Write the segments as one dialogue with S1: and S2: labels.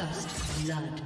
S1: First blood.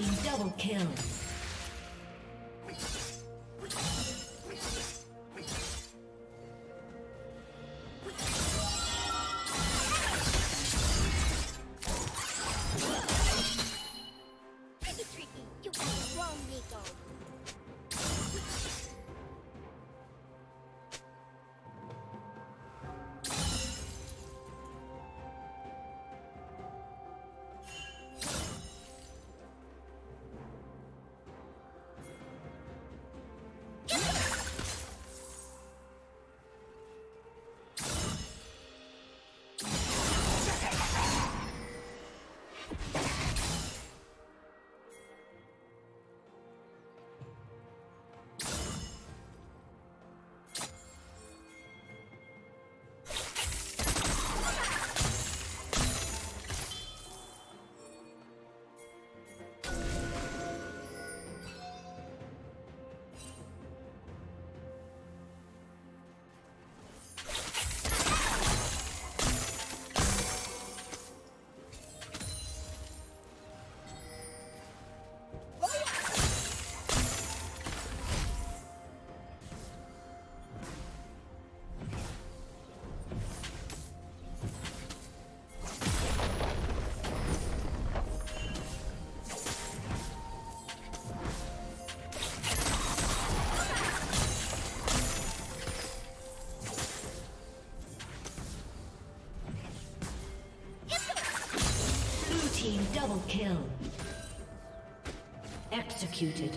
S1: Team double kill. Double kill. Executed.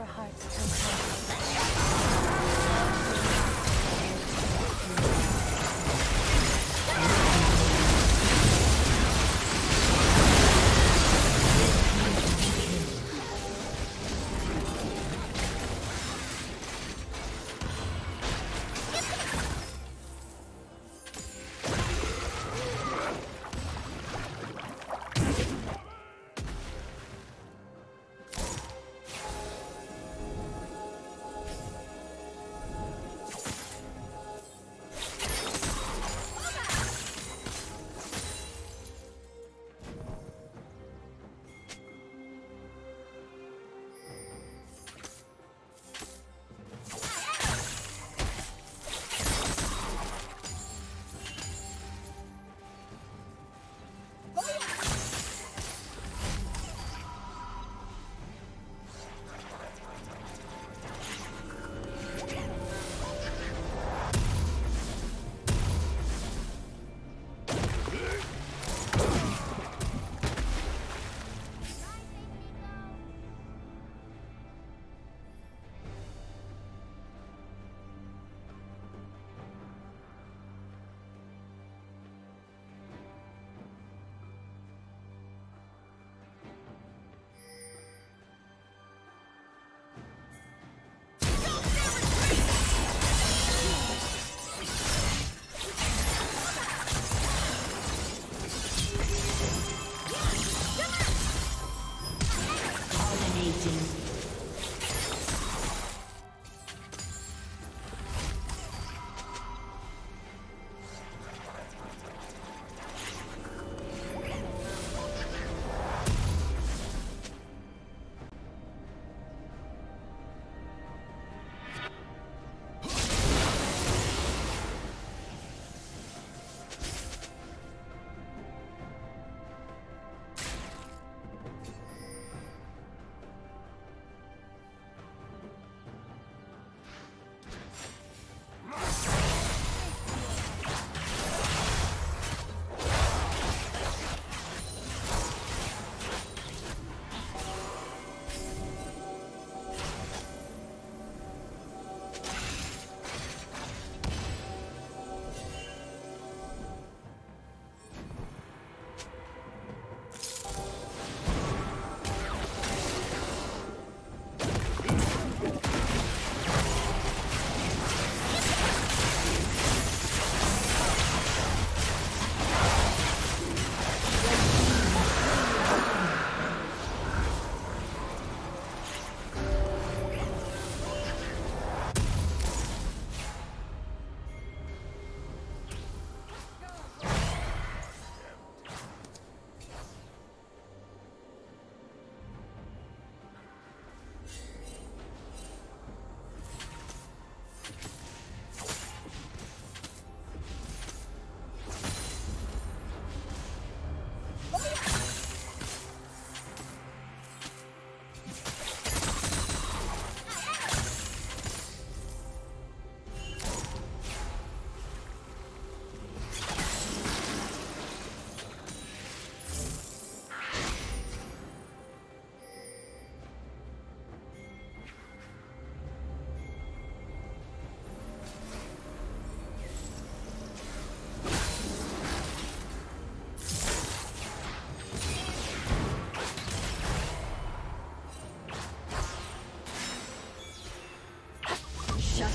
S2: Chase to your heart's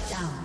S2: down.